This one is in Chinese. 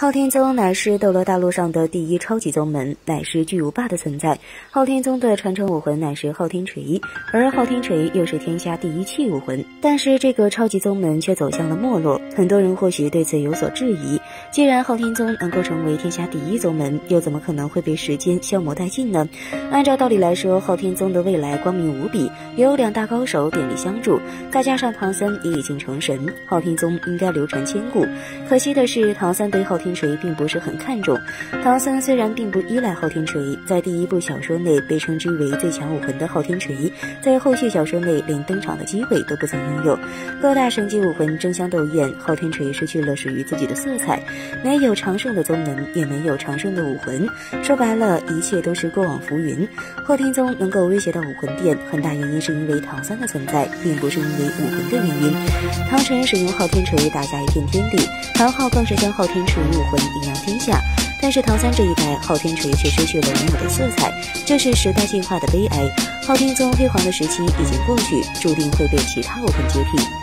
昊天宗乃是斗罗大陆上的第一超级宗门，乃是巨无霸的存在。昊天宗的传承武魂乃是昊天锤，而昊天锤又是天下第一器武魂。但是这个超级宗门却走向了没落，很多人或许对此有所质疑。既然昊天宗能够成为天下第一宗门，又怎么可能会被时间消磨殆尽呢？按照道理来说，昊天宗的未来光明无比，有两大高手鼎力相助，再加上唐三也已经成神，昊天宗应该流传千古。可惜的是，唐三对昊天。天锤并不是很看重，唐三虽然并不依赖昊天锤，在第一部小说内被称之为最强武魂的昊天锤，在后续小说内连登场的机会都不曾拥有。各大神级武魂争相斗艳，昊天锤失去了属于自己的色彩，没有长盛的宗门，也没有长盛的武魂。说白了，一切都是过往浮云。昊天宗能够威胁到武魂殿，很大原因是因为唐三的存在，并不是因为武魂的原因。唐晨使用昊天锤打下一片天地，唐昊更是将昊天锤。武魂名扬天下，但是唐三这一代昊天锤却失去了原有的色彩，这是时代进化的悲哀。昊天宗辉煌的时期已经过去，注定会被其他武魂接替。